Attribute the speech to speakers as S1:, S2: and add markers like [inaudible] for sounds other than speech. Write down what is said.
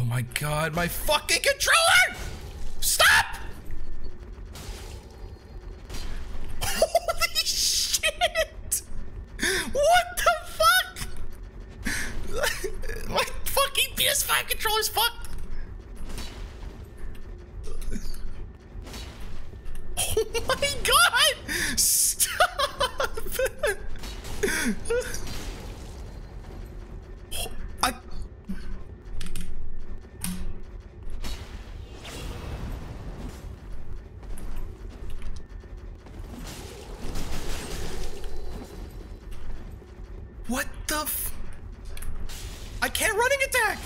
S1: Oh my god, my fucking controller! Stop! [laughs] Holy shit! What the fuck? [laughs] my fucking PS5 controller's fucked! Oh my god! [laughs] Stop! What the f... I can't running attack!